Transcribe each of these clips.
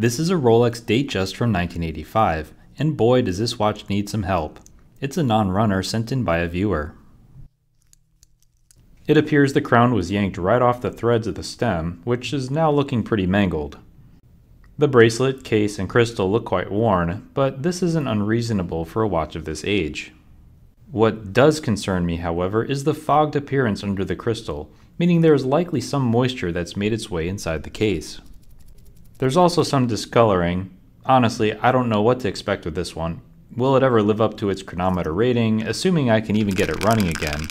This is a Rolex Datejust from 1985, and boy does this watch need some help. It's a non-runner sent in by a viewer. It appears the crown was yanked right off the threads of the stem, which is now looking pretty mangled. The bracelet, case, and crystal look quite worn, but this isn't unreasonable for a watch of this age. What does concern me, however, is the fogged appearance under the crystal, meaning there is likely some moisture that's made its way inside the case. There's also some discoloring. Honestly, I don't know what to expect with this one. Will it ever live up to its chronometer rating, assuming I can even get it running again?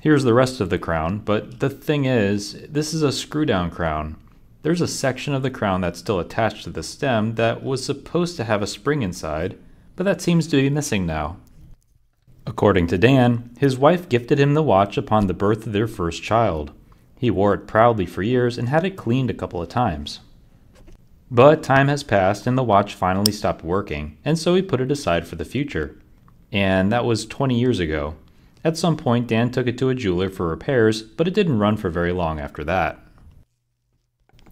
Here's the rest of the crown, but the thing is, this is a screw down crown. There's a section of the crown that's still attached to the stem that was supposed to have a spring inside, but that seems to be missing now. According to Dan, his wife gifted him the watch upon the birth of their first child. He wore it proudly for years and had it cleaned a couple of times. But time has passed and the watch finally stopped working, and so he put it aside for the future. And that was 20 years ago. At some point, Dan took it to a jeweler for repairs, but it didn't run for very long after that.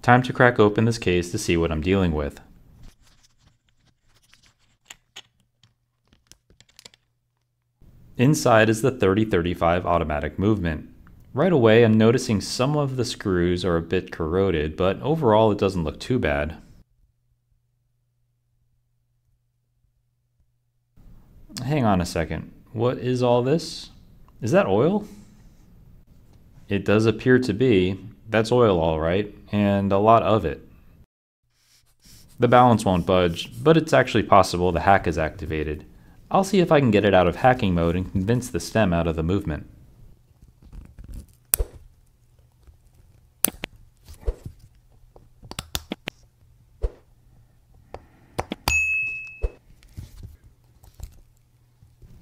Time to crack open this case to see what I'm dealing with. Inside is the 3035 automatic movement. Right away I'm noticing some of the screws are a bit corroded, but overall it doesn't look too bad. Hang on a second, what is all this? Is that oil? It does appear to be. That's oil alright, and a lot of it. The balance won't budge, but it's actually possible the hack is activated. I'll see if I can get it out of hacking mode and convince the stem out of the movement.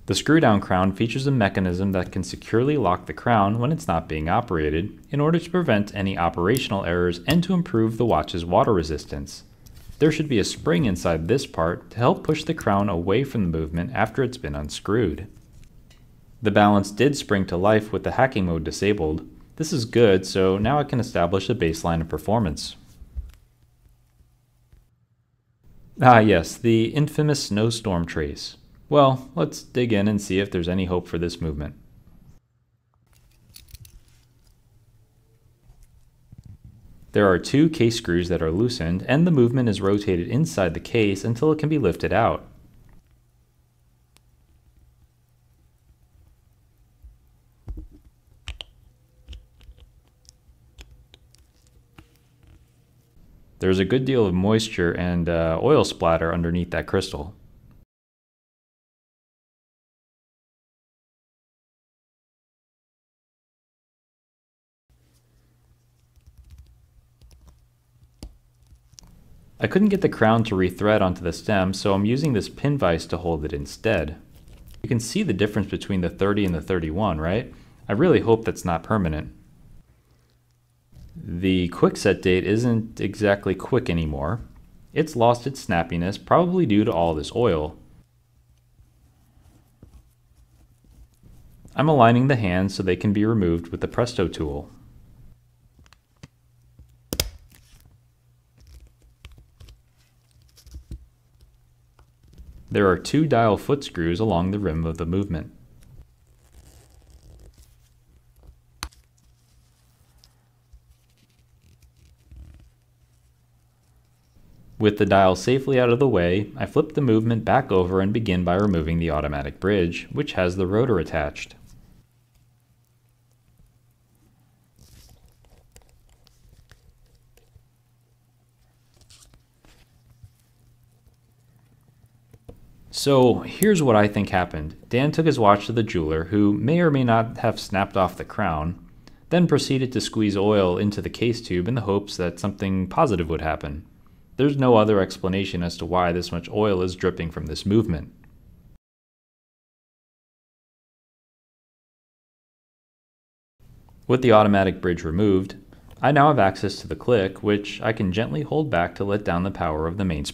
The screw-down crown features a mechanism that can securely lock the crown when it's not being operated in order to prevent any operational errors and to improve the watch's water resistance. There should be a spring inside this part to help push the crown away from the movement after it's been unscrewed. The balance did spring to life with the hacking mode disabled. This is good, so now I can establish a baseline of performance. Ah yes, the infamous snowstorm trace. Well, let's dig in and see if there's any hope for this movement. There are two case screws that are loosened, and the movement is rotated inside the case until it can be lifted out. There's a good deal of moisture and uh, oil splatter underneath that crystal. I couldn't get the crown to rethread onto the stem, so I'm using this pin vise to hold it instead. You can see the difference between the 30 and the 31, right? I really hope that's not permanent. The quickset date isn't exactly quick anymore. It's lost its snappiness, probably due to all this oil. I'm aligning the hands so they can be removed with the Presto tool. There are two dial foot screws along the rim of the movement. With the dial safely out of the way, I flip the movement back over and begin by removing the automatic bridge, which has the rotor attached. So here's what I think happened. Dan took his watch to the jeweler, who may or may not have snapped off the crown, then proceeded to squeeze oil into the case tube in the hopes that something positive would happen. There's no other explanation as to why this much oil is dripping from this movement. With the automatic bridge removed, I now have access to the click, which I can gently hold back to let down the power of the main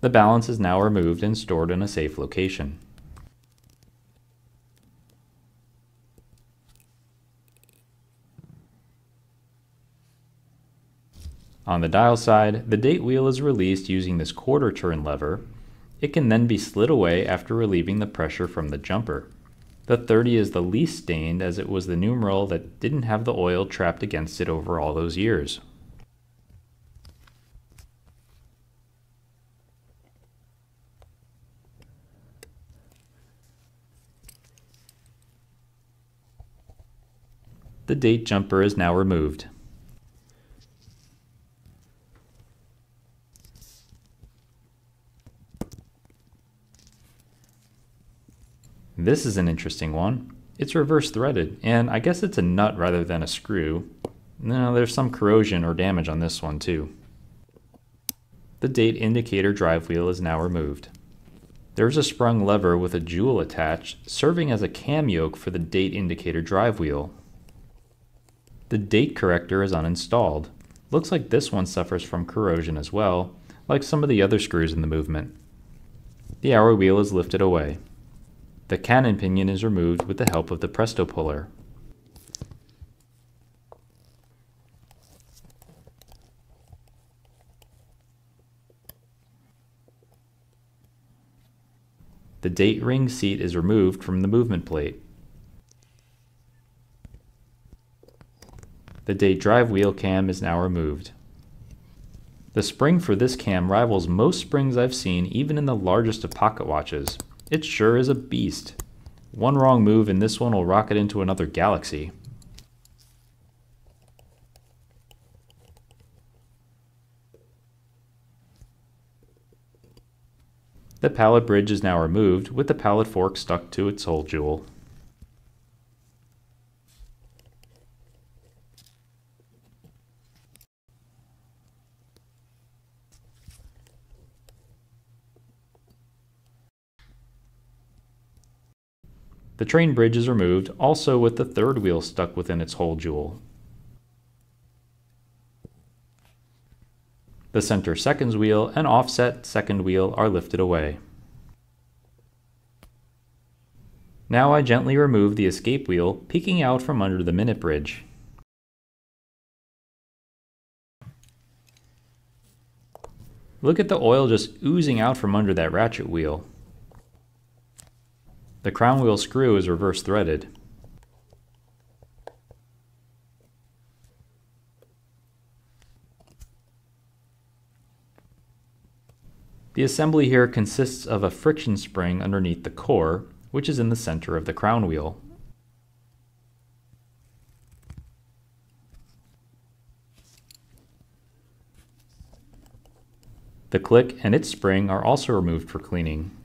The balance is now removed and stored in a safe location. On the dial side, the date wheel is released using this quarter turn lever. It can then be slid away after relieving the pressure from the jumper. The 30 is the least stained as it was the numeral that didn't have the oil trapped against it over all those years. The date jumper is now removed. This is an interesting one. It's reverse threaded, and I guess it's a nut rather than a screw. No, there's some corrosion or damage on this one too. The date indicator drive wheel is now removed. There's a sprung lever with a jewel attached, serving as a cam yoke for the date indicator drive wheel. The date corrector is uninstalled. Looks like this one suffers from corrosion as well, like some of the other screws in the movement. The hour wheel is lifted away. The cannon pinion is removed with the help of the Presto puller. The date ring seat is removed from the movement plate. The date drive wheel cam is now removed. The spring for this cam rivals most springs I've seen even in the largest of pocket watches. It sure is a beast. One wrong move and this one will rocket into another galaxy. The pallet bridge is now removed with the pallet fork stuck to its hole jewel. The train bridge is removed, also with the third wheel stuck within its hole jewel. The center seconds wheel and offset second wheel are lifted away. Now I gently remove the escape wheel, peeking out from under the minute bridge. Look at the oil just oozing out from under that ratchet wheel. The crown wheel screw is reverse threaded. The assembly here consists of a friction spring underneath the core, which is in the center of the crown wheel. The click and its spring are also removed for cleaning.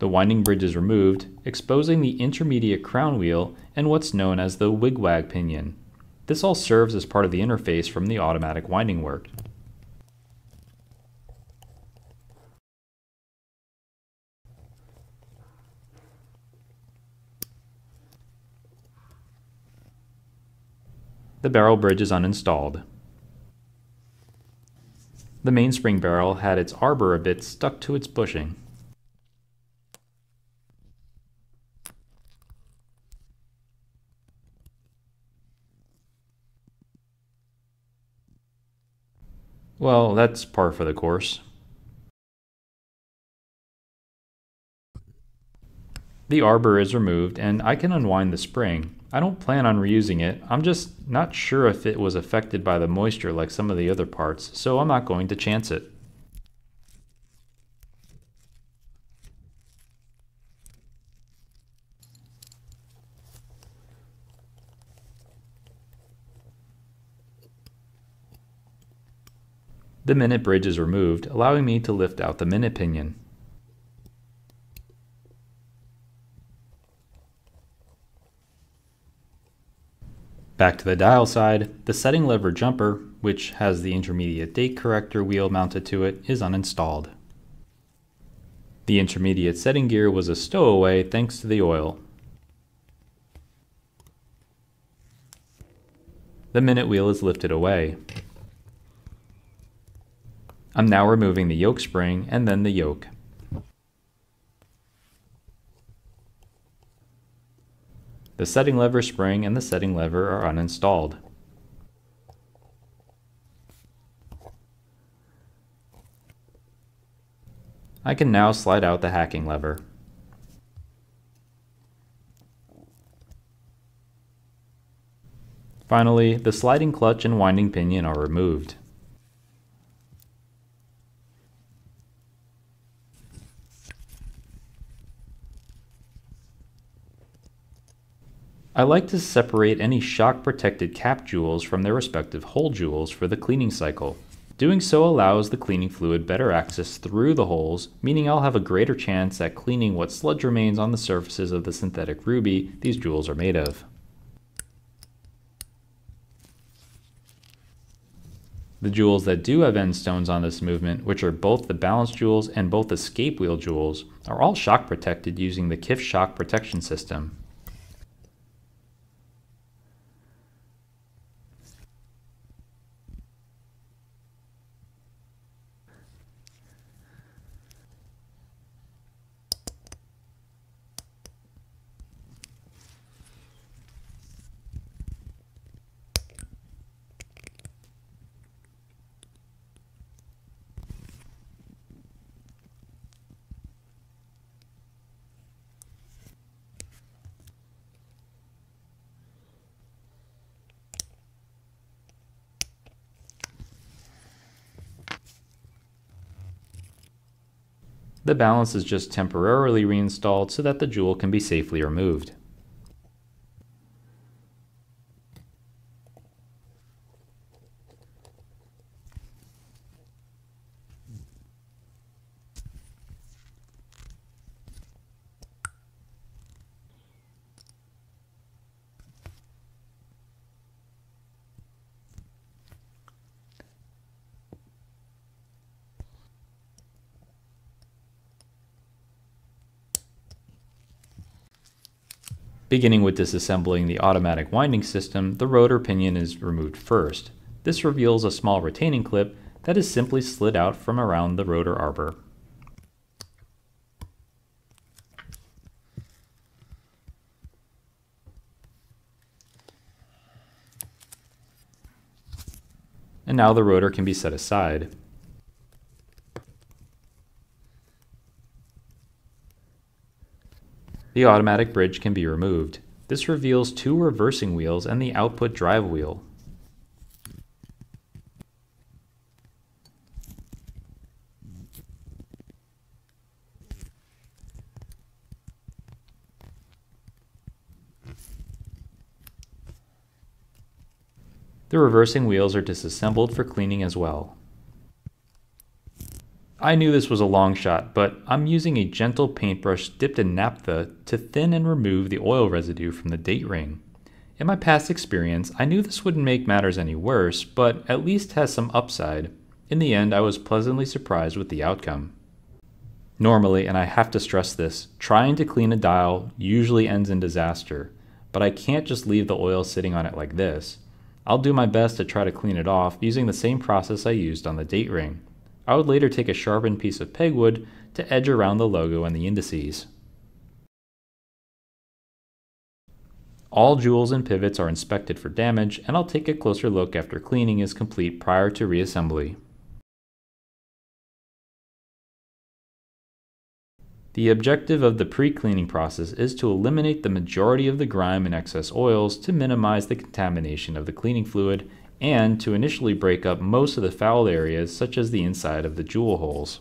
The winding bridge is removed, exposing the intermediate crown wheel and what's known as the wigwag pinion. This all serves as part of the interface from the automatic winding work. The barrel bridge is uninstalled. The mainspring barrel had its arbor a bit stuck to its bushing. Well, that's par for the course. The arbor is removed and I can unwind the spring. I don't plan on reusing it, I'm just not sure if it was affected by the moisture like some of the other parts, so I'm not going to chance it. The minute bridge is removed, allowing me to lift out the minute pinion. Back to the dial side, the setting lever jumper, which has the intermediate date corrector wheel mounted to it, is uninstalled. The intermediate setting gear was a stowaway thanks to the oil. The minute wheel is lifted away. I'm now removing the yoke spring and then the yoke. The setting lever spring and the setting lever are uninstalled. I can now slide out the hacking lever. Finally, the sliding clutch and winding pinion are removed. I like to separate any shock protected cap jewels from their respective hole jewels for the cleaning cycle. Doing so allows the cleaning fluid better access through the holes, meaning I'll have a greater chance at cleaning what sludge remains on the surfaces of the synthetic ruby these jewels are made of. The jewels that do have end stones on this movement, which are both the balance jewels and both escape wheel jewels, are all shock protected using the KIF shock protection system. The balance is just temporarily reinstalled so that the jewel can be safely removed. Beginning with disassembling the automatic winding system, the rotor pinion is removed first. This reveals a small retaining clip that is simply slid out from around the rotor arbor. And now the rotor can be set aside. The automatic bridge can be removed. This reveals two reversing wheels and the output drive wheel. The reversing wheels are disassembled for cleaning as well. I knew this was a long shot, but I'm using a gentle paintbrush dipped in naphtha to thin and remove the oil residue from the date ring. In my past experience, I knew this wouldn't make matters any worse, but at least has some upside. In the end, I was pleasantly surprised with the outcome. Normally, and I have to stress this, trying to clean a dial usually ends in disaster, but I can't just leave the oil sitting on it like this. I'll do my best to try to clean it off using the same process I used on the date ring. I would later take a sharpened piece of pegwood to edge around the logo and the indices. All jewels and pivots are inspected for damage, and I'll take a closer look after cleaning is complete prior to reassembly. The objective of the pre-cleaning process is to eliminate the majority of the grime and excess oils to minimize the contamination of the cleaning fluid and to initially break up most of the fouled areas such as the inside of the jewel holes.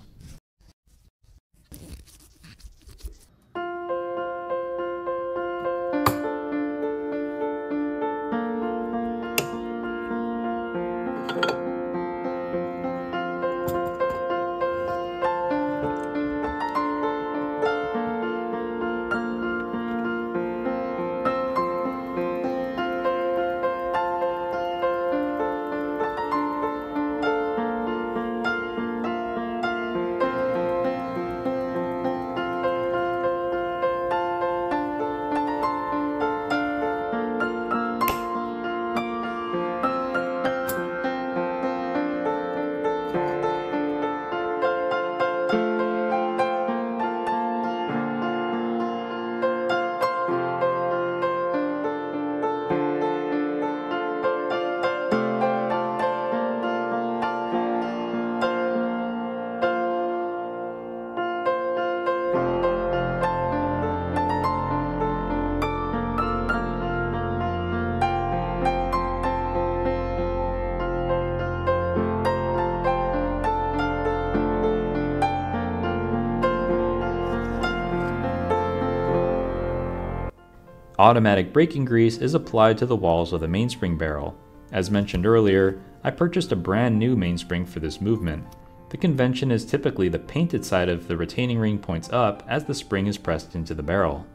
Automatic braking grease is applied to the walls of the mainspring barrel. As mentioned earlier, I purchased a brand new mainspring for this movement. The convention is typically the painted side of the retaining ring points up as the spring is pressed into the barrel.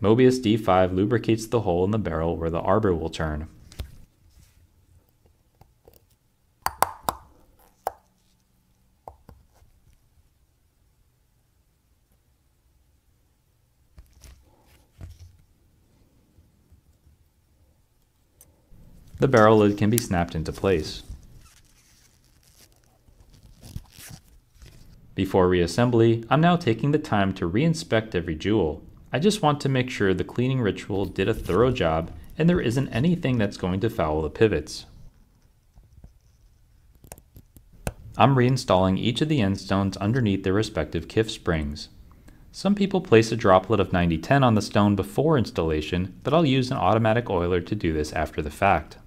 Moebius D5 lubricates the hole in the barrel where the arbor will turn. The barrel lid can be snapped into place. Before reassembly, I'm now taking the time to re-inspect every jewel. I just want to make sure the cleaning ritual did a thorough job and there isn't anything that's going to foul the pivots. I'm reinstalling each of the end stones underneath their respective KIF springs. Some people place a droplet of 9010 on the stone before installation, but I'll use an automatic oiler to do this after the fact.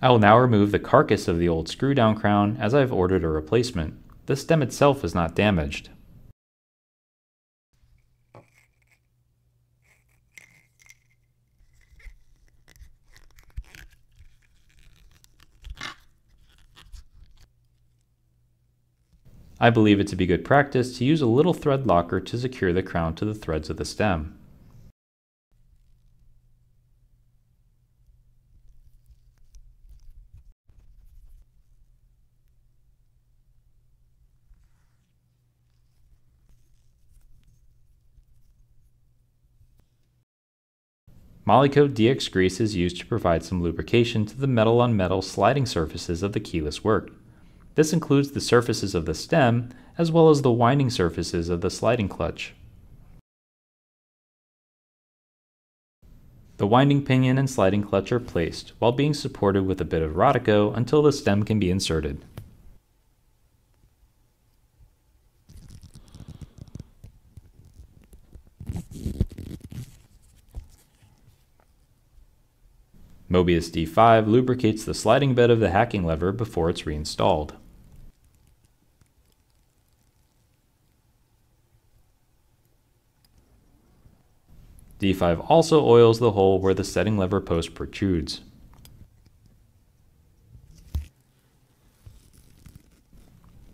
I will now remove the carcass of the old screw down crown as I have ordered a replacement. The stem itself is not damaged. I believe it to be good practice to use a little thread locker to secure the crown to the threads of the stem. Molykote DX grease is used to provide some lubrication to the metal on metal sliding surfaces of the keyless work. This includes the surfaces of the stem as well as the winding surfaces of the sliding clutch. The winding pinion and sliding clutch are placed while being supported with a bit of Rodico until the stem can be inserted. Moebius D5 lubricates the sliding bed of the hacking lever before it's reinstalled. D5 also oils the hole where the setting lever post protrudes.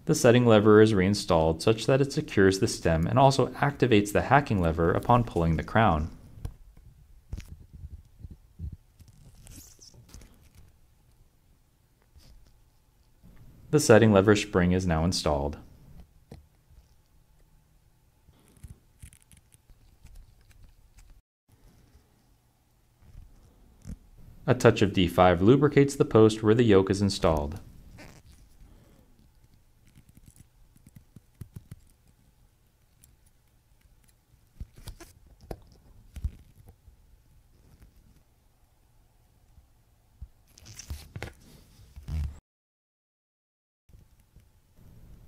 The setting lever is reinstalled such that it secures the stem and also activates the hacking lever upon pulling the crown. The setting lever spring is now installed. A touch of D5 lubricates the post where the yoke is installed.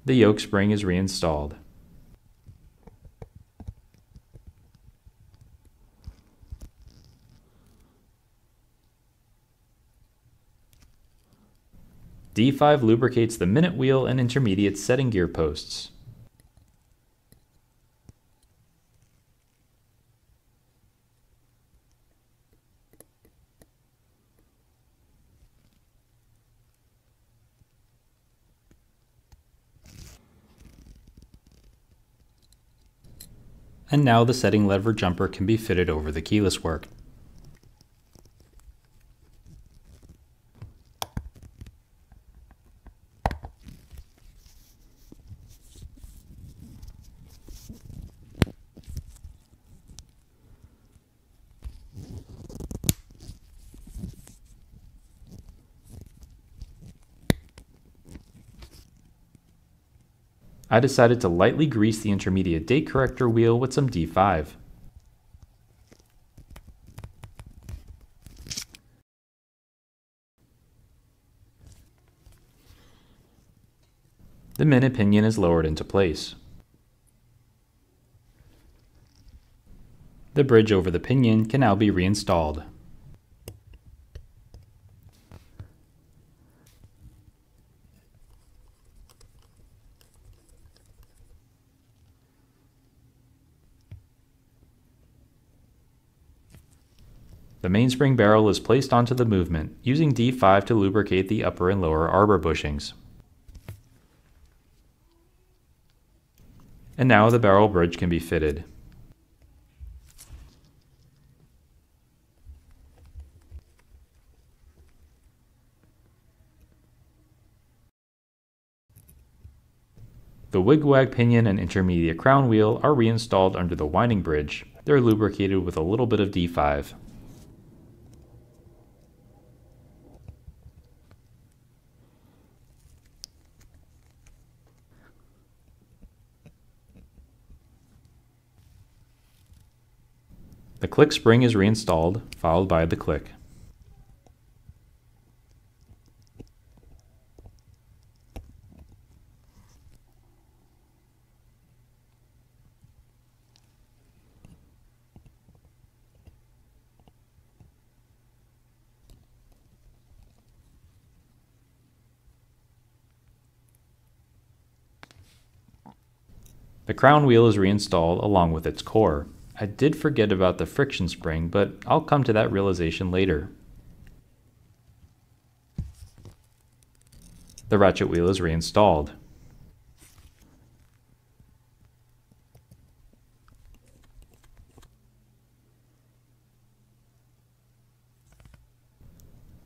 The yoke spring is reinstalled. D5 lubricates the minute wheel and intermediate setting gear posts. And now the setting lever jumper can be fitted over the keyless work. I decided to lightly grease the intermediate date corrector wheel with some D5. The minute pinion is lowered into place. The bridge over the pinion can now be reinstalled. The mainspring barrel is placed onto the movement, using D5 to lubricate the upper and lower arbor bushings. And now the barrel bridge can be fitted. The wigwag pinion and intermediate crown wheel are reinstalled under the winding bridge. They're lubricated with a little bit of D5. The click spring is reinstalled, followed by the click. The crown wheel is reinstalled along with its core. I did forget about the friction spring, but I'll come to that realization later. The ratchet wheel is reinstalled.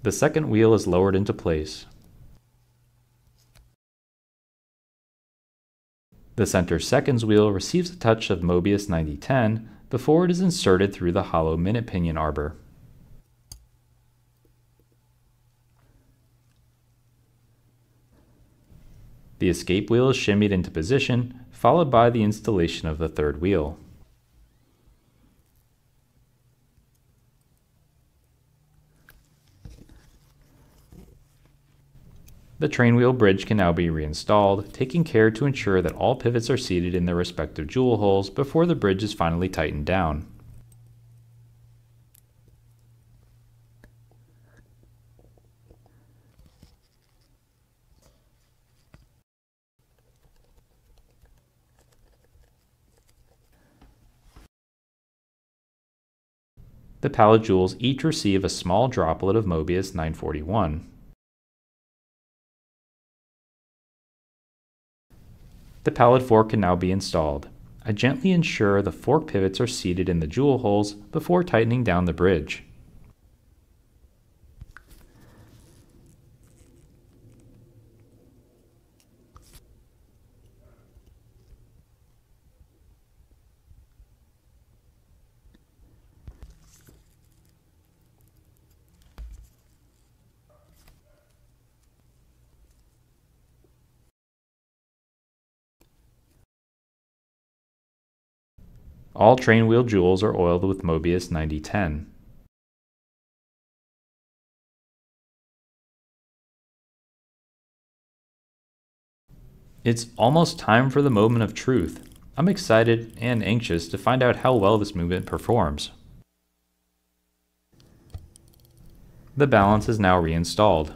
The second wheel is lowered into place. The center seconds wheel receives a touch of Moebius 9010 before it is inserted through the hollow minute pinion arbor. The escape wheel is shimmied into position, followed by the installation of the third wheel. The train wheel bridge can now be reinstalled, taking care to ensure that all pivots are seated in their respective jewel holes before the bridge is finally tightened down. The pallet jewels each receive a small droplet of Moebius 941. The pallet fork can now be installed. I gently ensure the fork pivots are seated in the jewel holes before tightening down the bridge. All train wheel jewels are oiled with Moebius 9010. It's almost time for the moment of truth. I'm excited and anxious to find out how well this movement performs. The balance is now reinstalled.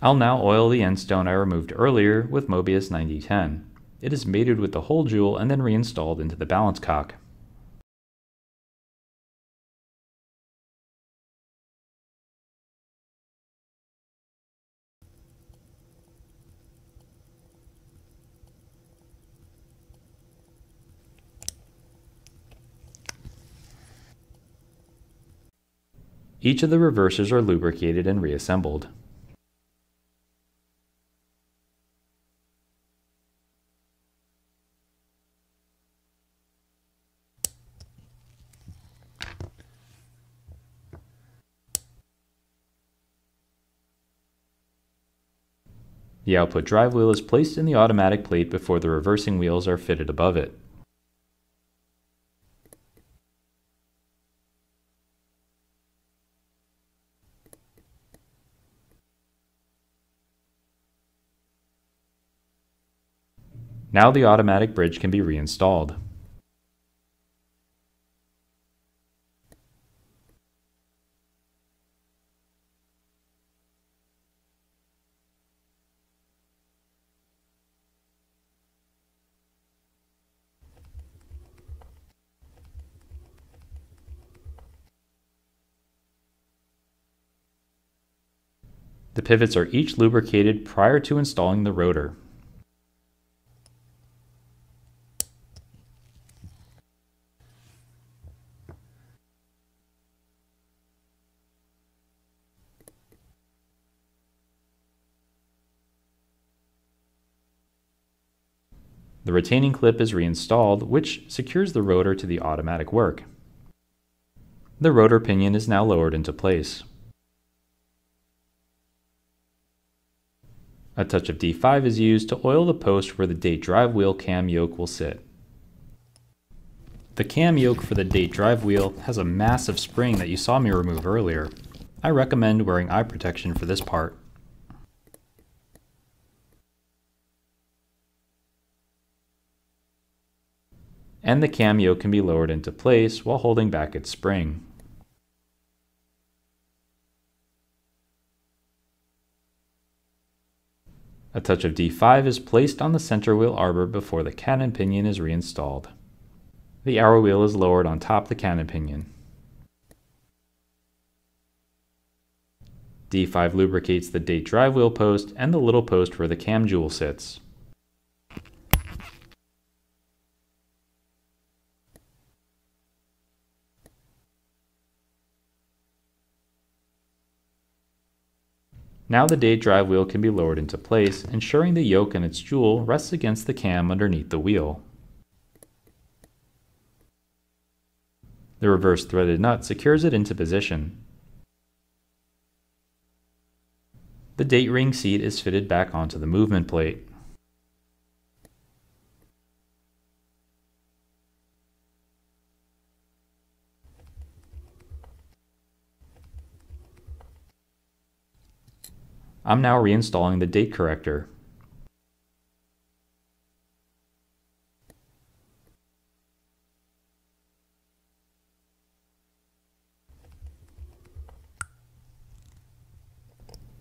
I'll now oil the end stone I removed earlier with Moebius 9010. It is mated with the hole jewel and then reinstalled into the balance cock. Each of the reversers are lubricated and reassembled. The output drive wheel is placed in the automatic plate before the reversing wheels are fitted above it. Now the automatic bridge can be reinstalled. The pivots are each lubricated prior to installing the rotor. The retaining clip is reinstalled, which secures the rotor to the automatic work. The rotor pinion is now lowered into place. A touch of D5 is used to oil the post where the date drive wheel cam yoke will sit. The cam yoke for the date drive wheel has a massive spring that you saw me remove earlier. I recommend wearing eye protection for this part. and the cam yoke can be lowered into place while holding back its spring. A touch of D5 is placed on the center wheel arbor before the cannon pinion is reinstalled. The hour wheel is lowered on top the cannon pinion. D5 lubricates the date drive wheel post and the little post where the cam jewel sits. Now the date drive wheel can be lowered into place, ensuring the yoke and its jewel rests against the cam underneath the wheel. The reverse threaded nut secures it into position. The date ring seat is fitted back onto the movement plate. I'm now reinstalling the date corrector.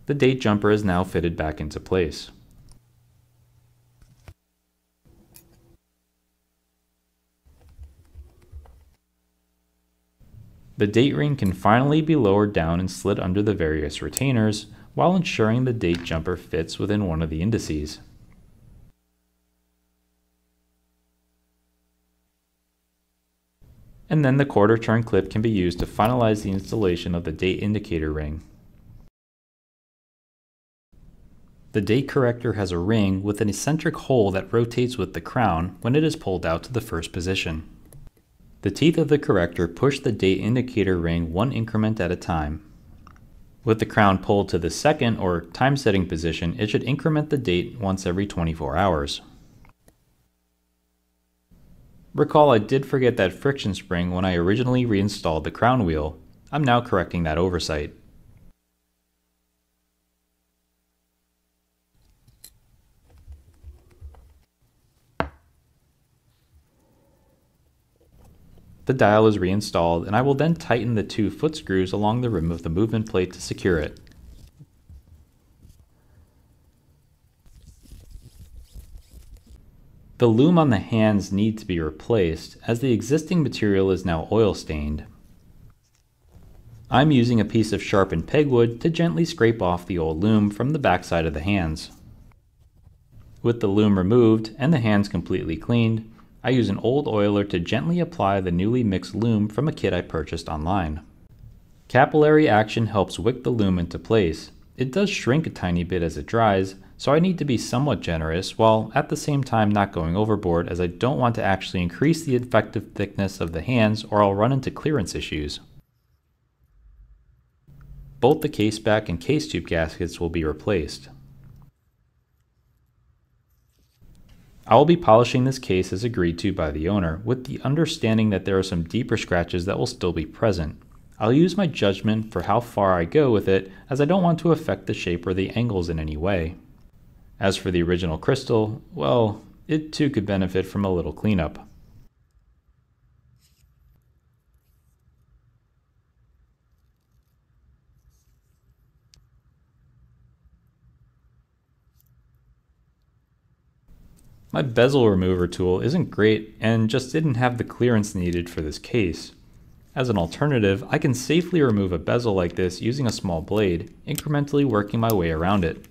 The date jumper is now fitted back into place. The date ring can finally be lowered down and slid under the various retainers, while ensuring the date jumper fits within one of the indices. And then the quarter turn clip can be used to finalize the installation of the date indicator ring. The date corrector has a ring with an eccentric hole that rotates with the crown when it is pulled out to the first position. The teeth of the corrector push the date indicator ring one increment at a time. With the crown pulled to the second or time setting position, it should increment the date once every 24 hours. Recall I did forget that friction spring when I originally reinstalled the crown wheel. I'm now correcting that oversight. The dial is reinstalled and I will then tighten the two foot screws along the rim of the movement plate to secure it. The lume on the hands need to be replaced as the existing material is now oil stained. I'm using a piece of sharpened pegwood to gently scrape off the old lume from the backside of the hands. With the lume removed and the hands completely cleaned, I use an old oiler to gently apply the newly mixed lume from a kit I purchased online. Capillary action helps wick the lume into place. It does shrink a tiny bit as it dries, so I need to be somewhat generous while at the same time not going overboard as I don't want to actually increase the effective thickness of the hands or I'll run into clearance issues. Both the case back and case tube gaskets will be replaced. I will be polishing this case as agreed to by the owner, with the understanding that there are some deeper scratches that will still be present. I'll use my judgment for how far I go with it, as I don't want to affect the shape or the angles in any way. As for the original crystal, well, it too could benefit from a little cleanup. My bezel remover tool isn't great and just didn't have the clearance needed for this case. As an alternative, I can safely remove a bezel like this using a small blade, incrementally working my way around it.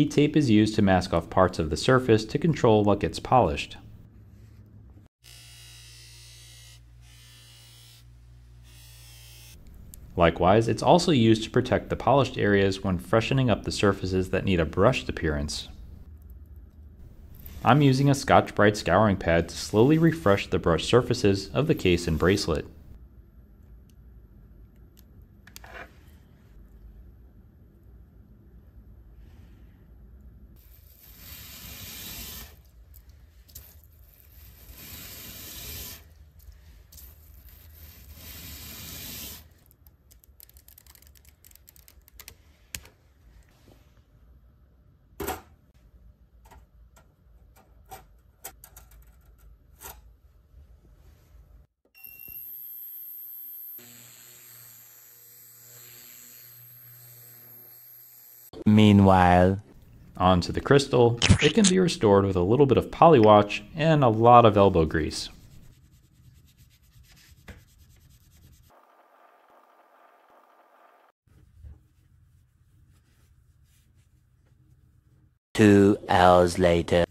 Heat tape is used to mask off parts of the surface to control what gets polished. Likewise, it's also used to protect the polished areas when freshening up the surfaces that need a brushed appearance. I'm using a Scotch-Brite scouring pad to slowly refresh the brushed surfaces of the case and bracelet. Meanwhile, onto the crystal, it can be restored with a little bit of polywatch and a lot of elbow grease. two hours later.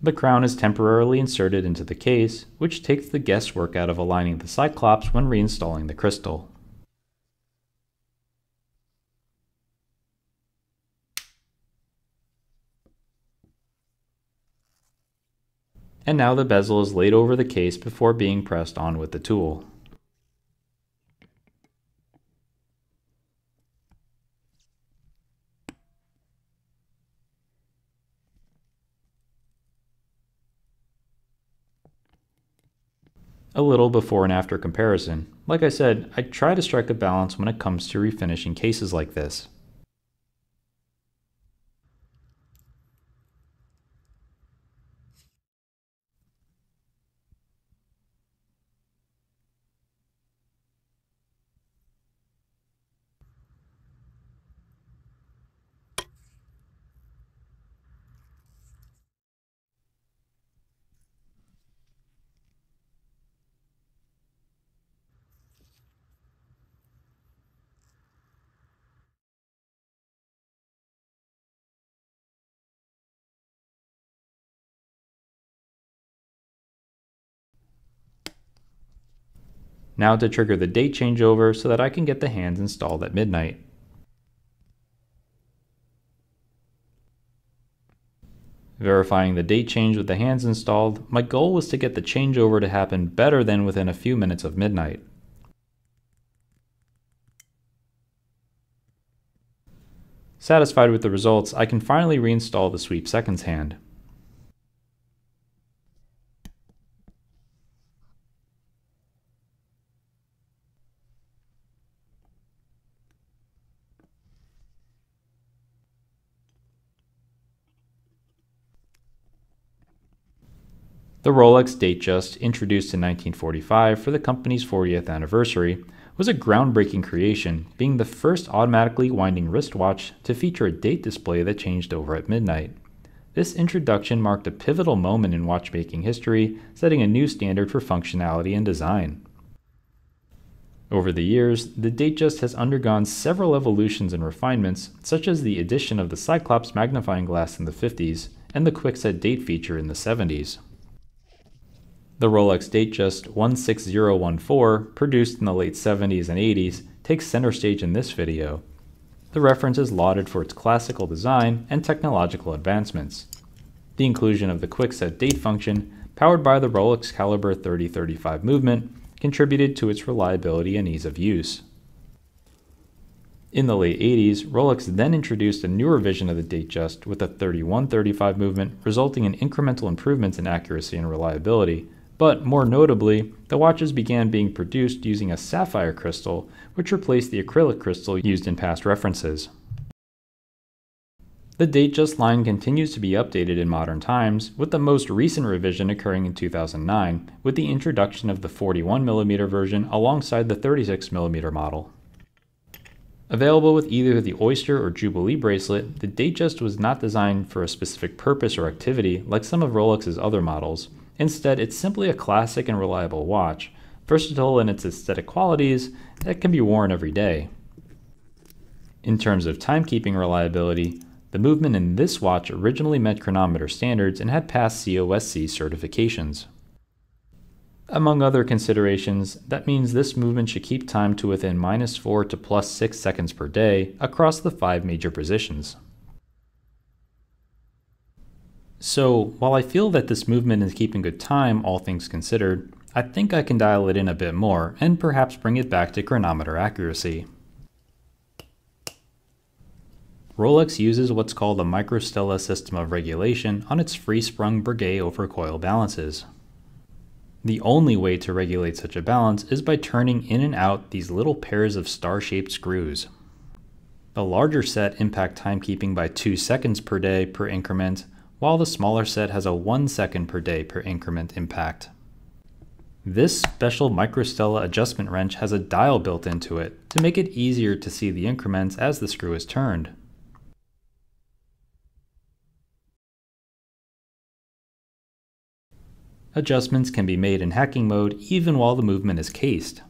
The crown is temporarily inserted into the case, which takes the guesswork out of aligning the Cyclops when reinstalling the crystal. And now the bezel is laid over the case before being pressed on with the tool. A little before and after comparison. Like I said, I try to strike a balance when it comes to refinishing cases like this. Now to trigger the date changeover so that I can get the hands installed at midnight. Verifying the date change with the hands installed, my goal was to get the changeover to happen better than within a few minutes of midnight. Satisfied with the results, I can finally reinstall the sweep seconds hand. The Rolex Datejust, introduced in 1945 for the company's 40th anniversary, was a groundbreaking creation, being the first automatically winding wristwatch to feature a date display that changed over at midnight. This introduction marked a pivotal moment in watchmaking history, setting a new standard for functionality and design. Over the years, the Datejust has undergone several evolutions and refinements, such as the addition of the Cyclops magnifying glass in the 50s and the quickset date feature in the 70s. The Rolex Datejust 16014, produced in the late 70s and 80s, takes center stage in this video. The reference is lauded for its classical design and technological advancements. The inclusion of the quickset date function, powered by the Rolex Caliber 3035 movement, contributed to its reliability and ease of use. In the late 80s, Rolex then introduced a newer version of the Datejust with a 3135 movement, resulting in incremental improvements in accuracy and reliability, but more notably, the watches began being produced using a sapphire crystal, which replaced the acrylic crystal used in past references. The Datejust line continues to be updated in modern times, with the most recent revision occurring in 2009, with the introduction of the 41mm version alongside the 36mm model. Available with either the Oyster or Jubilee bracelet, the Datejust was not designed for a specific purpose or activity like some of Rolex's other models, Instead, it's simply a classic and reliable watch, versatile in its aesthetic qualities that can be worn every day. In terms of timekeeping reliability, the movement in this watch originally met chronometer standards and had passed COSC certifications. Among other considerations, that means this movement should keep time to within minus 4 to plus 6 seconds per day across the five major positions. So, while I feel that this movement is keeping good time, all things considered, I think I can dial it in a bit more and perhaps bring it back to chronometer accuracy. Rolex uses what's called a microstella system of regulation on its free-sprung Breguet over coil balances. The only way to regulate such a balance is by turning in and out these little pairs of star-shaped screws. The larger set impact timekeeping by 2 seconds per day per increment, while the smaller set has a 1 second per day per increment impact. This special microstella adjustment wrench has a dial built into it to make it easier to see the increments as the screw is turned. Adjustments can be made in hacking mode even while the movement is cased.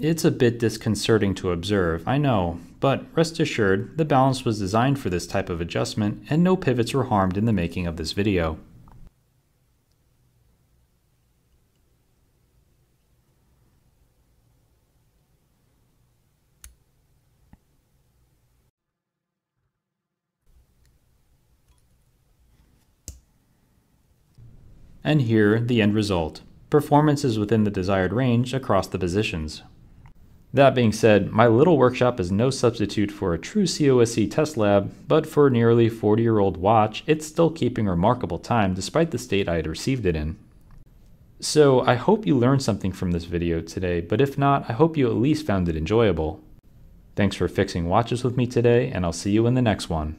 It's a bit disconcerting to observe, I know, but rest assured, the balance was designed for this type of adjustment and no pivots were harmed in the making of this video. And here, the end result. Performance is within the desired range across the positions. That being said, my little workshop is no substitute for a true COSC test lab, but for a nearly 40 year old watch, it's still keeping remarkable time despite the state I had received it in. So I hope you learned something from this video today, but if not, I hope you at least found it enjoyable. Thanks for fixing watches with me today, and I'll see you in the next one.